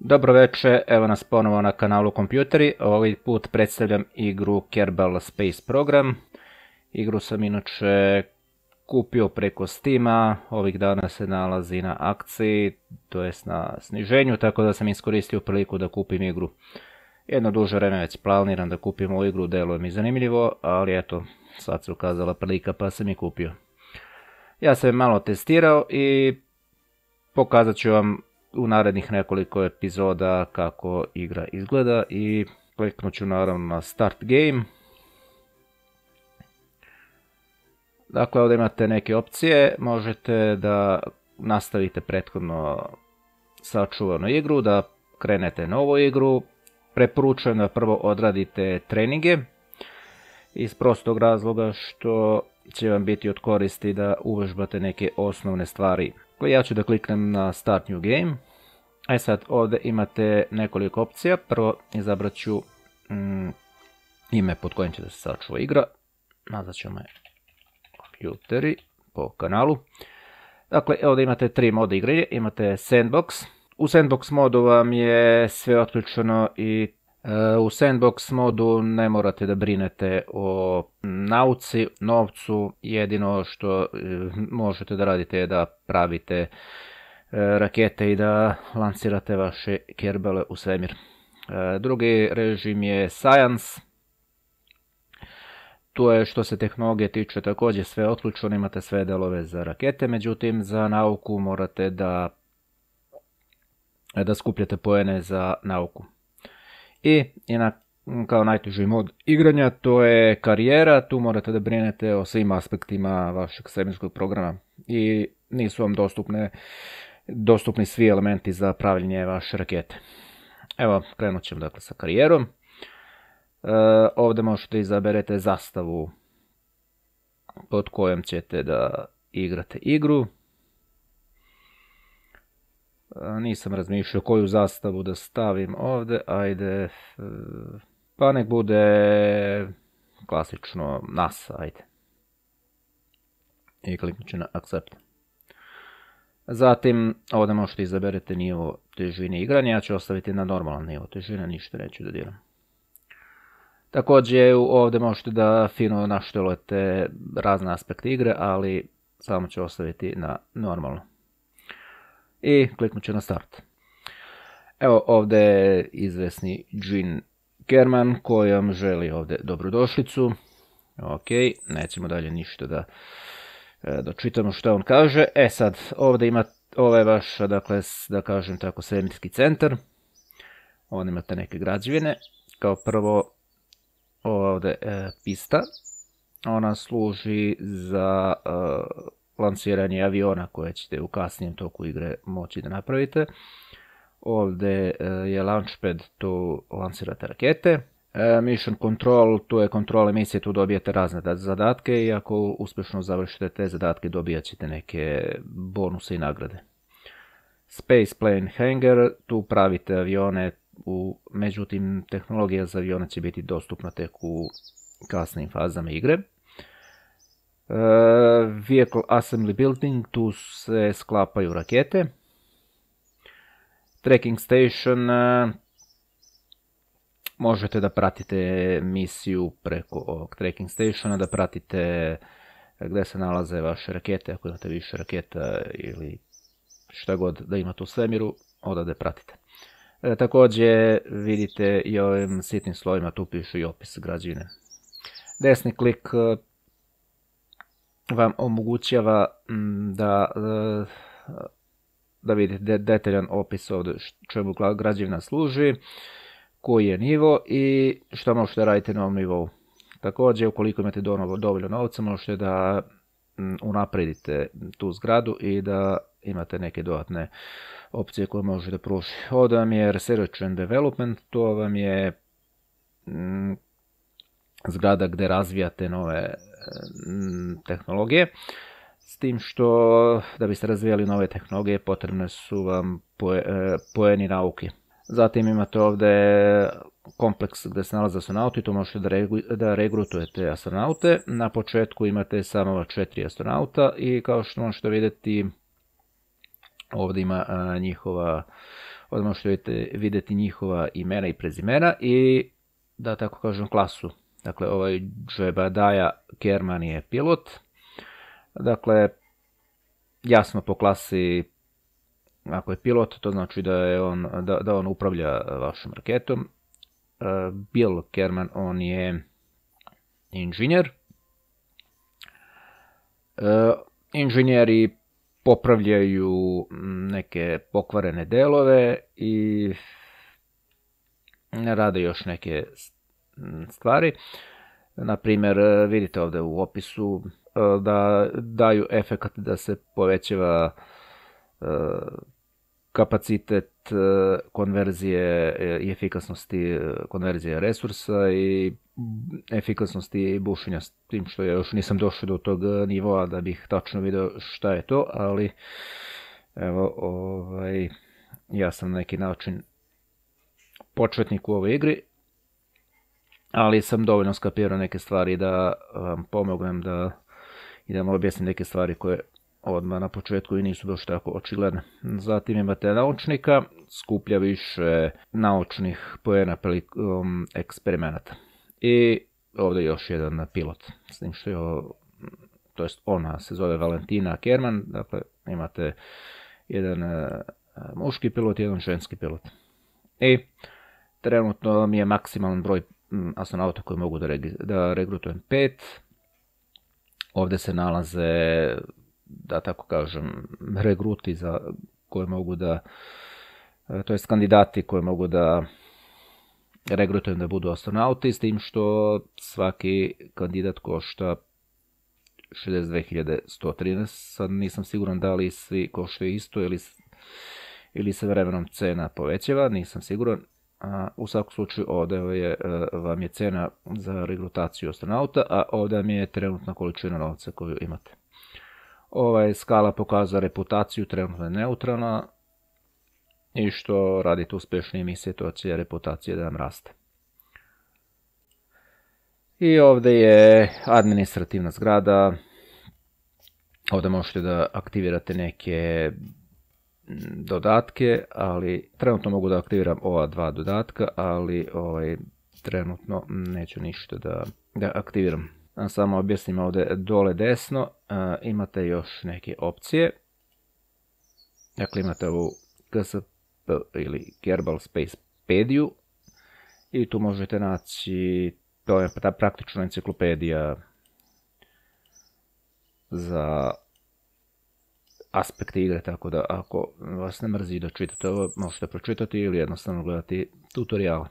Dobro večer, evo nas ponovo na kanalu Kompjuteri. Ovaj put predstavljam igru Kerbal Space Program. Igru sam inače kupio preko Steama, ovih dana se nalazi na akciji, to jest na sniženju, tako da sam iskoristio priliku da kupim igru. Jedno duže vreme već planiram da kupim ovu igru, deluje mi zanimljivo, ali eto, sad se ukazala prilika pa sam je kupio. Ja sam malo testirao i pokazat ću vam u narednih nekoliko epizoda kako igra izgleda i kliknut ću naravno na Start Game. Dakle, ovdje imate neke opcije, možete da nastavite prethodno sačuvanu igru, da krenete novu igru. Preporučujem da prvo odradite treninge, iz prostog razloga što će vam biti od koristi da uvežbate neke osnovne stvari. Ja ću da kliknem na Start New Game. E sad, ovdje imate nekoliko opcija. Prvo izabrat ću mm, ime pod kojim će da se sačuva igra. Nazvat ćemo je kompjuteri po kanalu. Dakle, ovdje imate tri mode igre. Imate Sandbox. U Sandbox modu vam je sve otključeno i u Sandbox modu ne morate da brinete o nauci, novcu. Jedino što e, možete da radite je da pravite E, rakete i da lancirate vaše kerbele u svemir. E, drugi režim je Science. Tu je što se tehnologije tiče također sve otključeno, imate sve delove za rakete, međutim za nauku morate da, da skupljate poene za nauku. I, i na, kao najteži mod igranja to je karijera, tu morate da brinete o svim aspektima vašeg svemirskog programa i nisu vam dostupne dostupni svi elementi za pravljenje vaše rakete. Evo, krenut ćemo dakle sa karijerom. E, ovdje možete izaberete zastavu pod kojom ćete da igrate igru. Nisam razmišljao koju zastavu da stavim ovdje, ajde, pa nek bude klasično NASA, ajde. I kliknut ću na accept. Zatim, ovdje možete izaberete nivo težine igranja, ja ću ostaviti na normalan nivo težine, ništa neću da diram. Također ovdje možete da fino naštelujete razne aspekte igre, ali samo ću ostaviti na normalno. I kliknut ću na start. Evo ovdje je izvesni Jean German vam želi ovdje dobrodošlicu. Ok, nećemo dalje ništa da E, da čitamo što on kaže. E sad, ovdje ima, ovo je vaš, dakle, da kažem tako, svemirski centar. Ovdje imate neke građevine. Kao prvo, ovdje e, pista. Ona služi za e, lanciranje aviona koje ćete u kasnijem toku igre moći da napravite. Ovdje je launchpad, tu lancirate rakete. E, mission Control, tu je kontrola emisije, tu dobijete razne zadatke i ako uspješno završite te zadatke dobijat ćete neke bonuse i nagrade. Space Plane Hangar, tu pravite avione, međutim tehnologija za avione će biti dostupna tek u kasnim fazama igre. E, vehicle Assembly Building, tu se sklapaju rakete. Tracking Station, možete da pratite misiju preko ovog tracking stationa, da pratite gdje se nalaze vaše rakete, ako imate više raketa ili šta god da imate u svemiru, odavde pratite. Također vidite i ovim sitnim slovima tu pišu i opis građine. Desni klik vam omogućava da, e, da vidite detaljan opis ovdje čemu građevina služi koji je nivo i što možete raditi na ovom nivou. Također, ukoliko imate dovoljno novca, možete da mm, unapredite tu zgradu i da imate neke dodatne opcije koje možete pružiti. Ovdje vam je Research and Development, to vam je mm, zgrada gdje razvijate nove mm, tehnologije. S tim što da biste razvijali nove tehnologije potrebne su vam e, poeni nauke. Zatim imate ovdje kompleks gdje se nalaze astronauti, to možete da, da regrutujete astronaute. Na početku imate samo četiri astronauta i kao što možete vidjeti ovdje ima njihova Ovdje možete vidjeti njihova imena i prezimena i da tako kažem klasu. Dakle, ovaj Džebadaja Kerman je pilot. Dakle, jasno po klasi ako je pilot, to znači da, je on, da, da on upravlja vašom raketom. E, Bill Kerman, on je inženjer. E, inženjeri popravljaju neke pokvarene delove i rade još neke stvari. Na primjer, vidite ovdje u opisu e, da daju efekt da se povećava e, kapacitet e, konverzije i efikasnosti konverzije resursa i efikasnosti bušenja s tim što ja još nisam došao do tog nivoa da bih tačno vidio šta je to, ali evo ovaj, ja sam na neki način početnik u ovoj igri, ali sam dovoljno skapirao neke stvari da vam pomognem da i da neke stvari koje odmah na početku i nisu baš tako očigledne. Zatim imate naučnika, skuplja više naučnih pojena prilikom eksperimenata. I ovdje još jedan pilot, s tim što je to jest ona se zove Valentina Kerman, dakle imate jedan e, muški pilot i jedan ženski pilot. I trenutno mi je maksimalan broj astronauta koji mogu da, da regrutujem pet. Ovdje se nalaze, da tako kažem, regruti za koje mogu da, e, to jest kandidati koji mogu da regrutujem da budu astronauti, s tim što svaki kandidat košta 62.113, sad nisam siguran da li svi koštaju isto ili, ili se vremenom cena povećava, nisam siguran. U svakom slučaju ovdje je, e, vam je cena za regrutaciju astronauta, a ovdje vam je trenutna količina novca koju imate. Ovaj skala pokazuje reputaciju, trenutno je neutralna, i što radite uspješnije misije, to će reputacija da vam raste. I ovdje je administrativna zgrada. Ovdje možete da aktivirate neke dodatke, ali trenutno mogu da aktiviram ova dva dodatka, ali ovaj, trenutno neću ništa da, da aktiviram. Samo objasnim ovdje dole desno, imate još neke opcije. Dakle, imate ovu KSP ili Kerbal Space pediju i tu možete naći to je ta praktična enciklopedija za aspekte igre, tako da ako vas ne mrzi da čitate ovo, možete pročitati ili jednostavno gledati tutorial.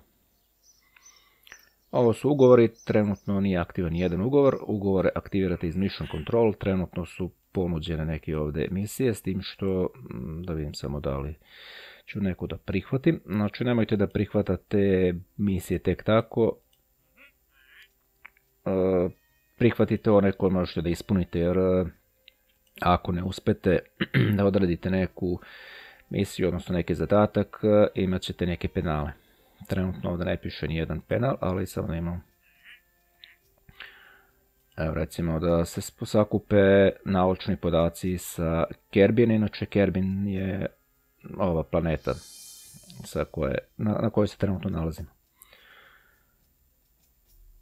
Ovo su ugovori, trenutno nije aktivan jedan ugovor, ugovore aktivirate iz Mission Control, trenutno su ponuđene neke ovdje emisije, s tim što, mm, da vidim samo da li ću neko da prihvatim. Znači nemojte da prihvatate misije tek tako. E, prihvatite one koje možete da ispunite jer e, ako ne uspete da odradite neku misiju, odnosno neki zadatak, e, imat ćete neke penale. Trenutno ovdje ne piše ni jedan penal, ali samo imam Evo recimo da se sakupe naučni podaci sa Kerbin, inače Kerbin je ova planeta na kojoj se trenutno nalazimo.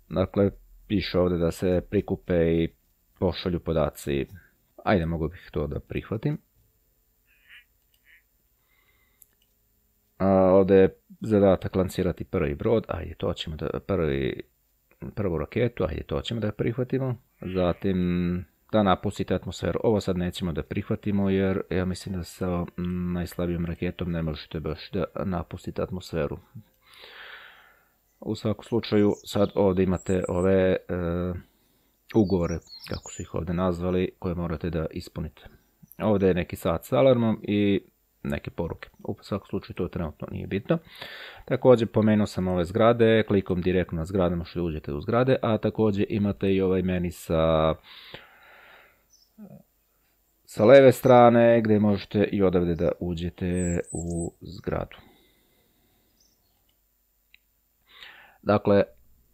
Dakle, piše ovdje da se prikupe i pošalju podaci. Ajde, mogu bih to da prihvatim. A ovdje je zadatak lancirati prvi brod, ajde to ćemo da prvi, prvu raketu, ajde to ćemo da prihvatimo. Zatim da napustite atmosferu. Ovo sad nećemo da prihvatimo jer ja mislim da sa najslabijom raketom ne možete baš da napustite atmosferu. U svakom slučaju sad ovdje imate ove e, ugovore, kako su ih ovdje nazvali, koje morate da ispunite. Ovdje je neki sat s alarmom i neke poruke. U svakom slučaju to trenutno nije bitno. Također pomenuo sam ove zgrade, klikom direktno na zgrade možete uđete u zgrade, a također imate i ovaj meni sa sa leve strane gdje možete i odavde da uđete u zgradu. Dakle,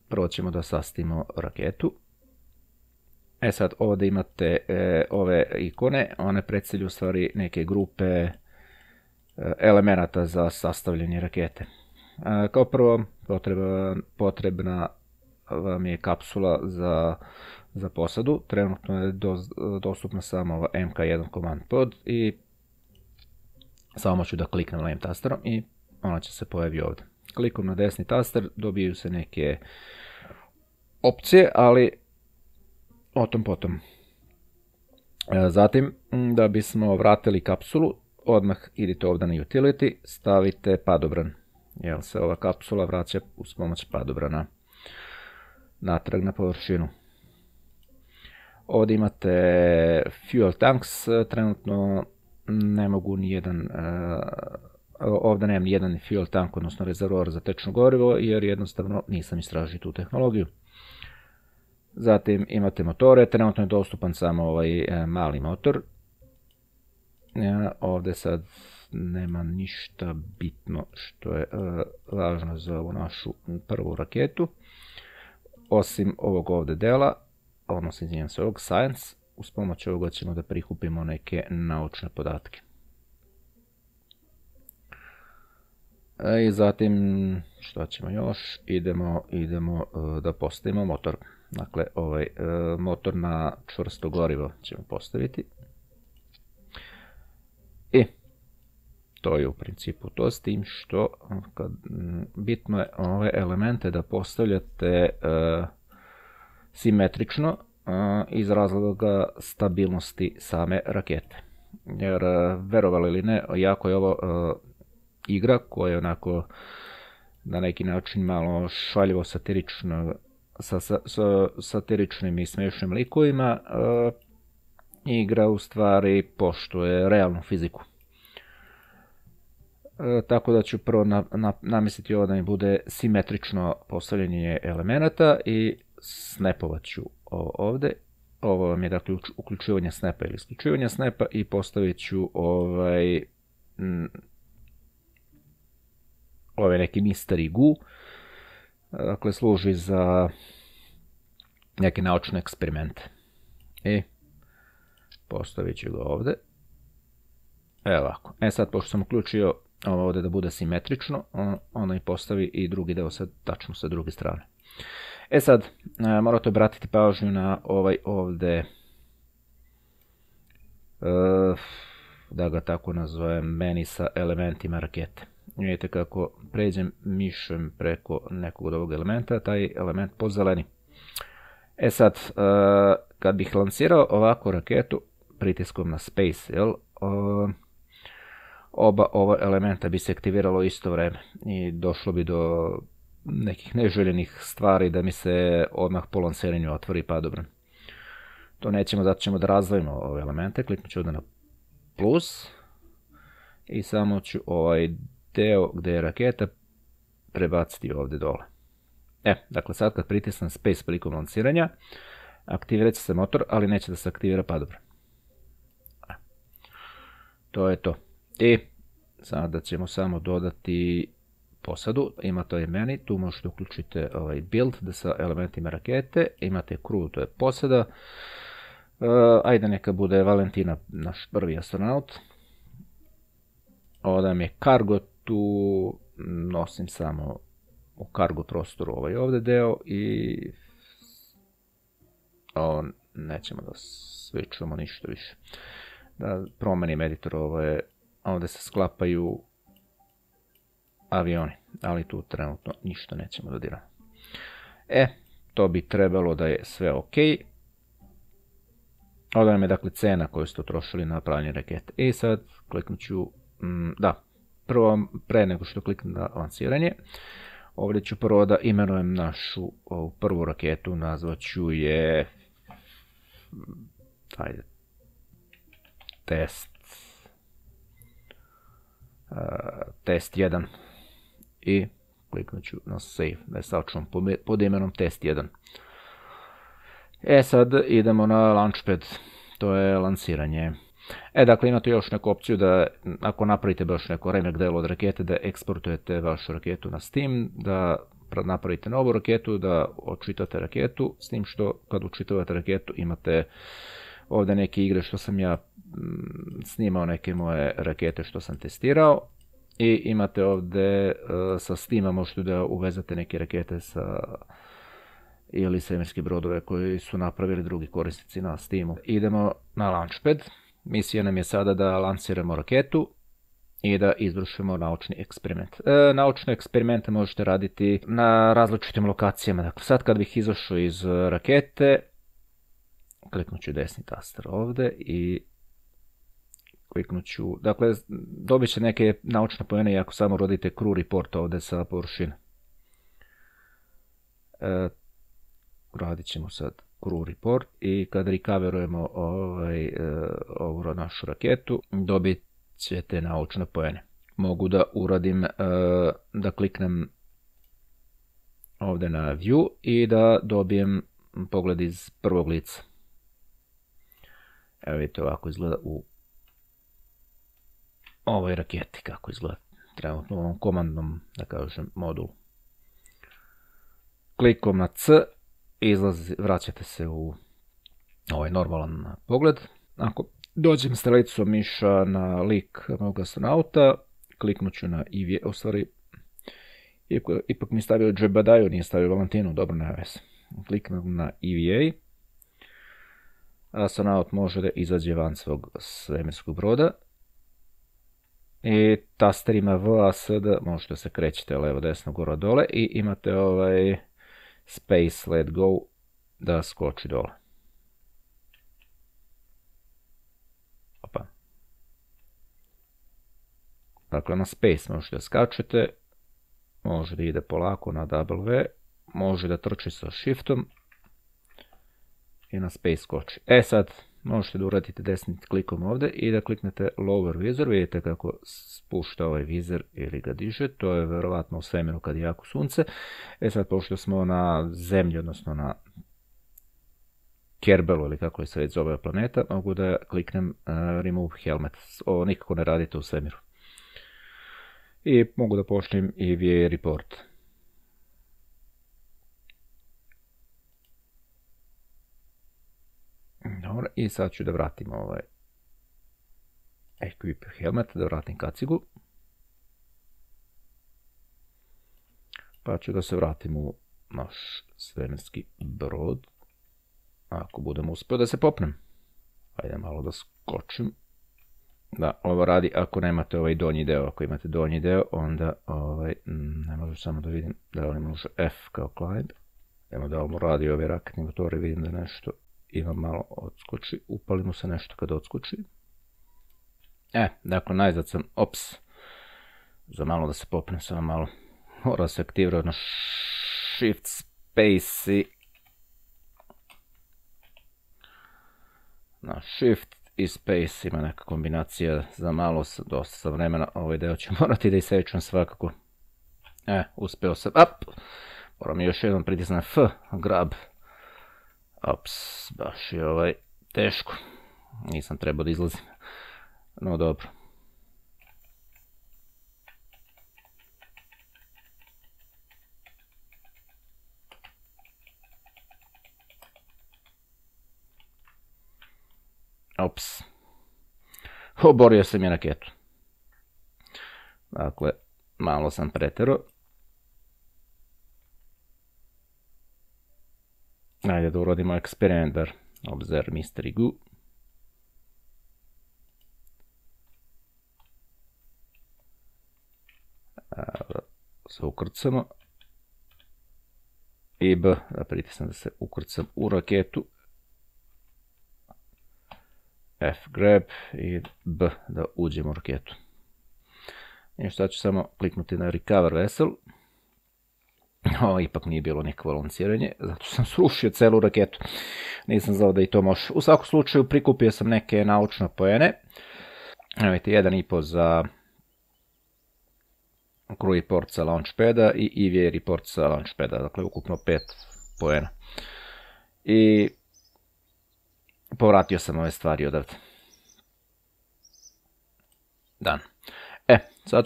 prvo ćemo da sastimo raketu. E sad, ovdje imate e, ove ikone, one predstavljaju u stvari neke grupe e, elemenata za sastavljanje rakete. Kao prvo, potrebna vam je kapsula za, za posadu. Trenutno je dostupna samo ova MK1 command pod i samo ću da kliknem levim tasterom i ona će se pojavi ovdje. Klikom na desni taster dobiju se neke opcije, ali o tom potom. E, zatim, da bismo vratili kapsulu, odmah idite ovdje na utility, stavite padobran, jer se ova kapsula vraća uz pomoć padobrana natrag na površinu. Ovdje imate fuel tanks, trenutno ne mogu ni jedan, e, ovdje nemam ni jedan fuel tank, odnosno rezervoar za tečno gorivo, jer jednostavno nisam istražio tu tehnologiju. Zatim imate motore, trenutno je dostupan samo ovaj e, mali motor. ovdje sad nema ništa bitno što je e, važno za ovu našu prvu raketu. Osim ovog ovdje dela, odnosno izvijem se ovog science, uz pomoć ovoga ćemo da prikupimo neke naučne podatke. E, I zatim, što ćemo još, idemo, idemo da postavimo motor. Dakle, ovaj e, motor na čvrsto gorivo ćemo postaviti. I to je u principu to s tim što kad, bitno je ove elemente da postavljate e, simetrično e, iz razloga stabilnosti same rakete. Jer verovali ili ne, jako je ovo igra koja je onako na neki način malo šaljivo satirično sa, sa, satiričnim i smiješnim likovima e, igra u stvari poštuje realnu fiziku. E, tako da ću prvo na, namisliti ovo da mi bude simetrično postavljanje elemenata i snapovat ću ovo ovdje. Ovo vam je dakle uključivanje snapa ili isključivanje snapa i postavit ću ovaj, ovaj neki mystery goo dakle, služi za neke naučne eksperimente. I postavit ću ga ovdje. Evo ovako. E sad, pošto sam uključio ovo ovdje da bude simetrično, ono i postavi i drugi deo sad tačno sa druge strane. E sad, e, morate obratiti pažnju na ovaj ovdje, e, da ga tako nazovem, meni sa elementima rakete. Vidite kako pređem mišem preko nekog od ovog elementa, taj element pozeleni. E sad, e, kad bih lancirao ovakvu raketu pritiskom na space, jel, oba ova elementa bi se aktiviralo isto vreme i došlo bi do nekih neželjenih stvari da mi se odmah po lanciranju otvori padobran. To nećemo, zato ćemo da razvojimo ove elemente, kliknut ću ovdje na plus i samo ću ovaj deo gdje je raketa prebaciti ovdje dole. E, dakle sad kad pritisnem space prilikom lanciranja, aktivirat će se motor, ali neće da se aktivira padobran. E, to je to. I sada ćemo samo dodati posadu, ima to je meni, tu možete uključiti ovaj build da sa elementima rakete, imate crew, to je posada. E, ajde neka bude Valentina, naš prvi astronaut. Ovo je cargo, tu nosim samo u cargo prostoru ovaj ovdje deo i ovo nećemo da switchujemo ništa više. Da promenim editor, ovo je, ovdje se sklapaju avioni, ali tu trenutno ništa nećemo dodirati. E, to bi trebalo da je sve ok. Ovdje nam je dakle cena koju ste utrošili na napravljanje rakete. I sad kliknut ću, mm, da, prvo pre nego što kliknem na lanciranje, Ovdje ću prvo da imenujem našu prvu raketu, nazvat ću je test uh, test 1 i kliknut ću na save, da je sačuvam pod imenom test 1. E sad idemo na launchpad, to je lanciranje. E, dakle, imate još neku opciju da, ako napravite baš neko remek delo od rakete, da eksportujete vašu raketu na Steam, da napravite novu raketu, da očitate raketu, s tim što kad učitavate raketu imate ovdje neke igre što sam ja snimao neke moje rakete što sam testirao. I imate ovdje e, sa Steama možete da uvezate neke rakete sa ili svemirske brodove koji su napravili drugi korisnici na Steamu. Idemo na Launchpad. Misija nam je sada da lanciramo raketu i da izvršimo naučni eksperiment. E, naučne eksperimente možete raditi na različitim lokacijama. Dakle, sad kad bih izašao iz rakete, kliknut ću desni taster ovdje i kliknut ću, dakle, dobit će neke naučne pojene ako samo rodite crew report ovdje sa površine. E, radit ćemo sad crew report i kad recoverujemo ovaj, e, ovu našu raketu, dobit ćete naučne pojene. Mogu da uradim, e, da kliknem ovdje na view i da dobijem pogled iz prvog lica. Evo vidite ovako izgleda u ovoj raketi kako izgleda trenutno u ovom komandnom da kažem modulu. Klikom na C izlazi, vraćate se u ovaj normalan pogled. Ako dođem strelicom miša na lik mog astronauta, kliknut ću na EVA, u stvari, ipak mi stavio Jebedaju, nije stavio Valentinu, dobro ne veze. Kliknem na EVA, astronaut može da izađe van svog svemirskog broda, i tasterima V, A, S, D možete se krećete levo, desno, gore, dole i imate ovaj space let go da skoči dole. Opa. Dakle, na space možete da skačete, može da ide polako na W, može da trči sa shiftom i na space skoči. E sad, možete da uradite desnim klikom ovdje i da kliknete lower visor, vidite kako spušta ovaj vizor ili ga diže, to je verovatno u svemiru kad je jako sunce. E sad, pošto smo na zemlji, odnosno na Kerbelu ili kako je se već zove planeta, mogu da kliknem uh, remove helmet. Ovo nikako ne radite u svemiru. I mogu da pošlim i VA report. Dobro, i sad ću da vratim ovaj equip helmet, da vratim kacigu. Pa ću da se vratim u naš svemirski brod. Ako budem uspio da se popnem. Ajde malo da skočim. Da, ovo radi ako nemate ovaj donji deo. Ako imate donji deo, onda ovaj, ne možu samo da vidim da li može F kao climb. Evo da mu radi ove raketni motori, vidim da nešto ima malo odskoči, upali mu se nešto kada odskoči. E, dakle, najzad sam, ops, za malo da se popnem samo malo, mora se aktivirati na shift space i na shift i space ima neka kombinacija za malo, dosta sa vremena, ovaj deo ću morati da isečem svakako. E, uspeo sam, up, moram još jednom pritisnati F, grab, Ops, baš je ovaj teško. Nisam trebao da izlazim. No dobro. Ops. Oborio sam je raketu. Dakle, malo sam pretero. Ajde da urodimo eksperimenter. Observe mystery goo. se ukrcamo. I B, da pritisnem da se ukrcam u raketu. F grab i B da uđem u raketu. I šta ću samo kliknuti na recover vessel. O, ipak nije bilo nikakvo lanciranje, zato sam srušio celu raketu. Nisam znao da i to može. U svakom slučaju prikupio sam neke naučne pojene. Evo jedan i po za crew report sa launchpada i EVA report sa launchpada. Dakle, ukupno pet poena. I povratio sam ove stvari odavde. Dan. E, sad,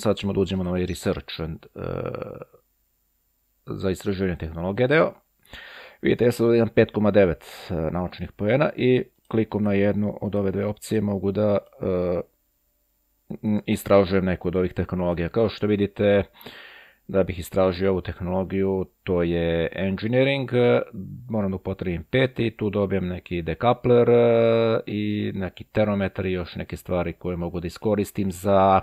sad ćemo da uđemo na ovaj research and uh, za istraživanje tehnologije deo. Vidite, ja sam imam 5,9 naučnih pojena i klikom na jednu od ove dve opcije mogu da istražujem neku od ovih tehnologija. Kao što vidite, da bih istražio ovu tehnologiju, to je engineering, moram da upotrebim peti, tu dobijem neki decoupler i neki termometar i još neke stvari koje mogu da iskoristim za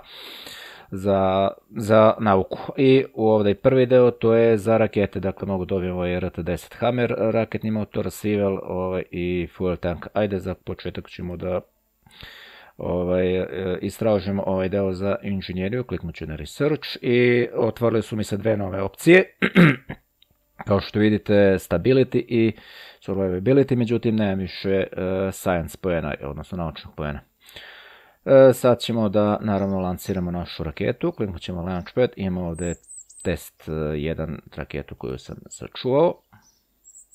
za, za nauku. I ovdje prvi deo to je za rakete, dakle mogu dobijem ovaj RT-10 Hammer raketni motor, Sivel ovaj, i fuel tank. Ajde za početak ćemo da ovaj, e, istražujemo ovaj deo za inženjeriju, kliknut ću na research i otvorile su mi se dve nove opcije. Kao što vidite, stability i survivability, međutim nemam više uh, science poena, odnosno naučnog poena. E, sad ćemo da naravno lanciramo našu raketu, kliknut ćemo launchpad, imamo ovdje test 1 raketu koju sam sačuvao.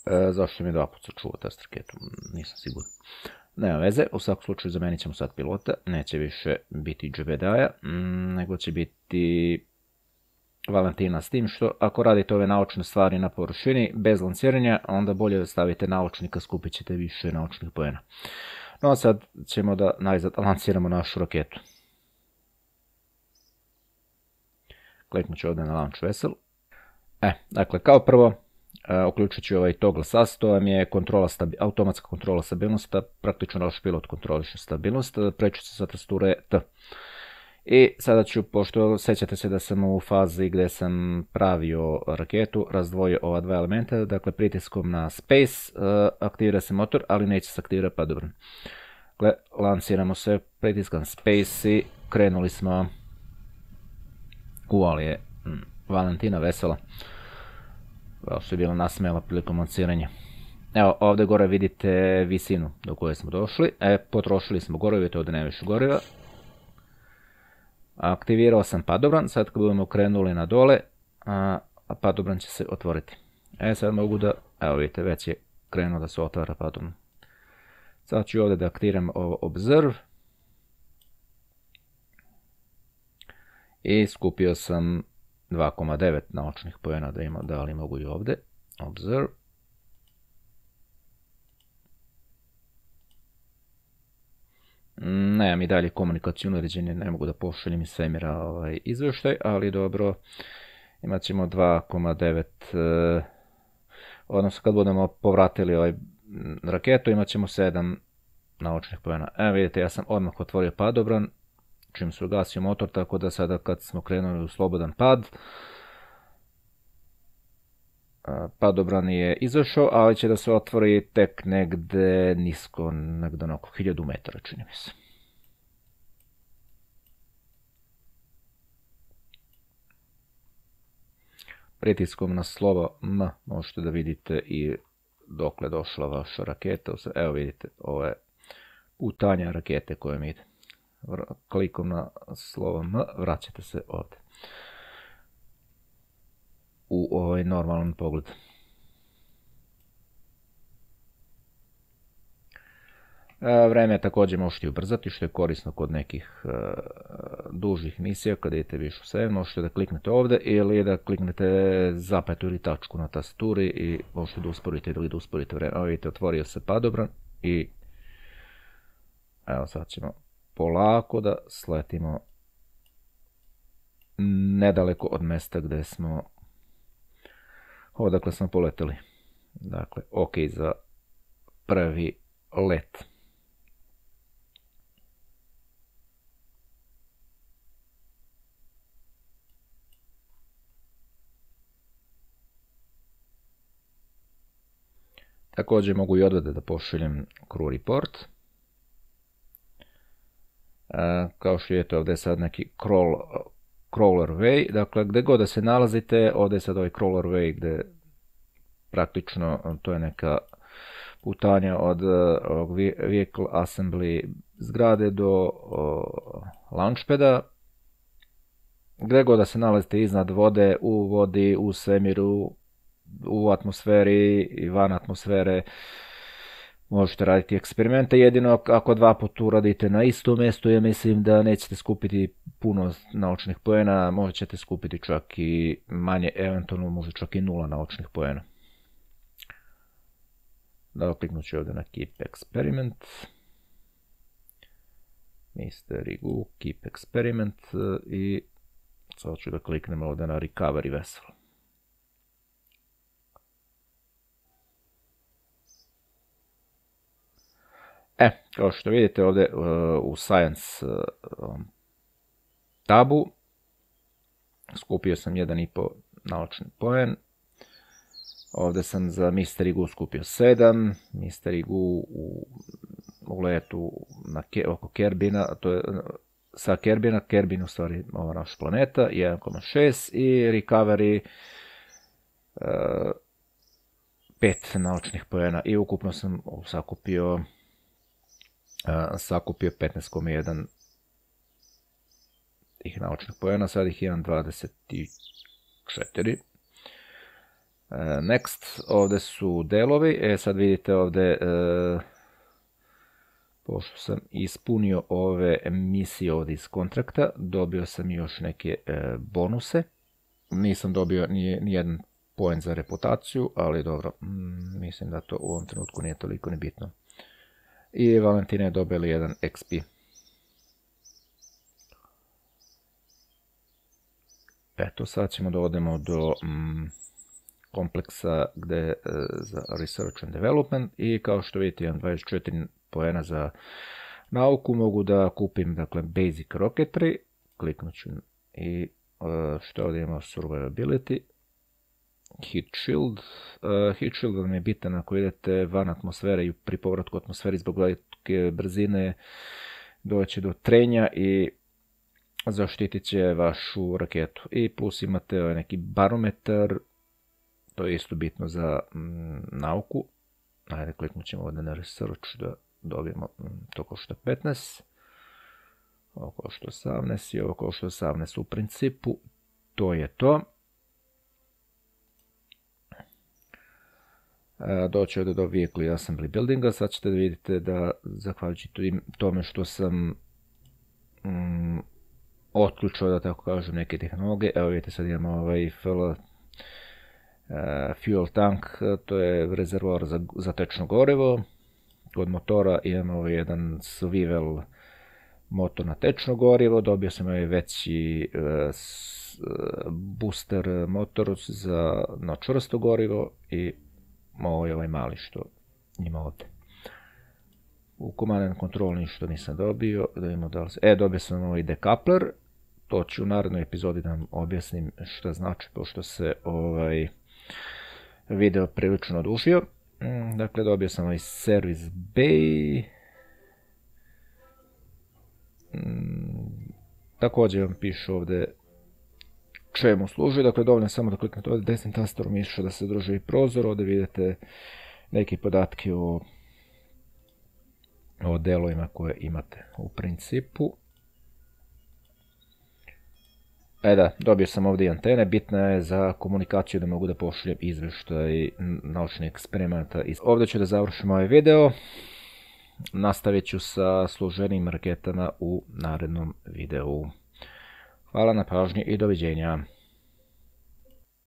E, zašto mi dva put sačuvao test raketu, nisam siguran. Nema veze, u svakom slučaju zamenit ćemo sad pilota, neće više biti Džebedaja, mm, nego će biti Valentina s tim što ako radite ove naučne stvari na površini bez lanciranja, onda bolje da stavite naučnika, skupit ćete više naučnih pojena. No sad ćemo da najzad lanciramo našu raketu. Kliknut ću ovdje na launch vessel. E, dakle, kao prvo, e, uključit ću ovaj toggle sas, to vam je automatska kontrola stabilnosti, praktično naš pilot kontroliše stabilnost, preću se sa tasture T. I sada ću, pošto sećate se da sam u fazi gdje sam pravio raketu, razdvojio ova dva elementa, dakle pritiskom na space uh, aktivira se motor, ali neće se aktivirati padobran. Dakle, lanciramo se, pritiskam space i krenuli smo u ali je mm, Valentina vesela. Kao što je bila nasmela prilikom lanciranja. Evo, ovdje gore vidite visinu do koje smo došli. E, potrošili smo gorivo, to ovdje najviše goriva. Aktivirao sam padobran, sad kad budemo krenuli na dole, a, padobran će se otvoriti. E sad mogu da, evo vidite, već je krenuo da se otvara padobran. Sad ću ovdje da aktiviram ovo observe. I skupio sam 2,9 naučnih pojena da ima, da li mogu i ovdje. Observe. Nemam i dalje komunikacijno uređenje, ne mogu da pošaljem iz svemira ovaj izvještaj, ali dobro, imat ćemo 2,9, eh, odnosno kad budemo povratili ovaj raketu, imat ćemo 7 naučnih pojena. Evo vidite, ja sam odmah otvorio padobran, čim se ugasio motor, tako da sada kad smo krenuli u slobodan pad, padobran je izašao, ali će da se otvori tek negde nisko, negde oko 1000 metara, čini mi se. Pritiskom na slovo M možete da vidite i dokle došla vaša raketa. Evo vidite, ovo je putanja rakete koje mi ide. Klikom na slovo M vraćate se ovdje u ovaj normalan pogled. E, vreme također možete ubrzati što je korisno kod nekih e, dužih misija kada idete više u sve. Možete da kliknete ovdje ili da kliknete zapetu ili tačku na tastaturi i možete da usporite ili da usporite vreme. Evo vidite, otvorio se padobran i evo sad ćemo polako da sletimo nedaleko od mesta gdje smo odakle smo poleteli. Dakle, ok za prvi let. Također mogu i odvede da pošaljem crew report. E, kao što je to ovdje sad neki crawl, crawler way, dakle gdje god da se nalazite, ovdje je sad ovaj crawler way gdje praktično to je neka putanja od ovog vehicle assembly zgrade do launchpada. Gdje god da se nalazite iznad vode, u vodi, u svemiru, u atmosferi i van atmosfere, možete raditi eksperimente, jedino ako dva put uradite na istom mjestu, ja mislim da nećete skupiti puno naučnih pojena, možda ćete skupiti čak i manje, eventualno možda čak i nula naučnih pojena. Da, kliknut ću ovdje na Keep Experiment. Mr. Igu, Keep Experiment i sad ću da kliknem ovdje na Recovery Vessel. E, kao što vidite ovdje uh, u Science uh, tabu skupio sam 1,5 naučni poen. Ovdje sam za Mr. Igu skupio 7, Mr. Igu u, letu na, oko Kerbina, to je sa Kerbina, Kerbin u stvari ova naša planeta, 1,6 i Recovery uh, 5 naučnih pojena i ukupno sam sakupio sakupio 15,1 tih naučnih pojena, sad ih imam 24. Uh, next, ovdje su delovi, e sad vidite ovdje uh, pošto sam ispunio ove misije ovdje iz kontrakta, dobio sam još neke e, bonuse. Nisam dobio ni, jedan poen za reputaciju, ali dobro, mm, mislim da to u ovom trenutku nije toliko ni bitno. I Valentina je dobili jedan XP. Eto, sad ćemo da odemo do mm, kompleksa gde e, za Research and Development i kao što vidite imam 24 poena za nauku, mogu da kupim dakle Basic Rocketry, kliknut ću i uh, što ovdje ima Survivability, Heat Shield. Uh, heat Shield vam je bitan ako idete van atmosfere i pri povratku atmosferi zbog velike brzine doći do trenja i zaštitit će vašu raketu. I plus imate ovaj neki barometar, to je isto bitno za mm, nauku. Ajde, kliknut ćemo ovdje na research da dobijemo, mm, to košta 15, ovo košta 18 i ovo košta 18 u principu, to je to. Doći ovdje do Vehicle Assembly Buildinga, sad ćete da vidite da zahvaljujući tome što sam mm, otključio, da tako kažem, neke tehnologije, evo vidite sad imamo ovaj uh, fuel tank, to je rezervoar za, tečno gorivo, kod motora imamo ovaj jedan swivel motor na tečno gorivo, dobio sam ovaj veći e, e, booster motor za čvrsto gorivo i ovaj, ovaj mali što ima ovdje. U command and control ništa nisam dobio. E, dobio sam ovaj decoupler, to ću u narednoj epizodi da vam objasnim što znači, pošto se ovaj video prilično odužio. Mm, dakle, dobio sam ovaj Service Bay. Mm, također vam piše ovdje čemu služi. Dakle, dovoljno samo da kliknete ovdje desnim tasterom miša da se druži prozor. Ovdje vidite neke podatke o, o delovima koje imate u principu. E da, dobio sam ovdje antene, bitna je za komunikaciju da mogu da pošaljem izveštaj naučnih eksperimenta. Ovdje ću da završim ovaj video, nastavit ću sa služenim raketama u narednom videu. Hvala na pažnji i doviđenja.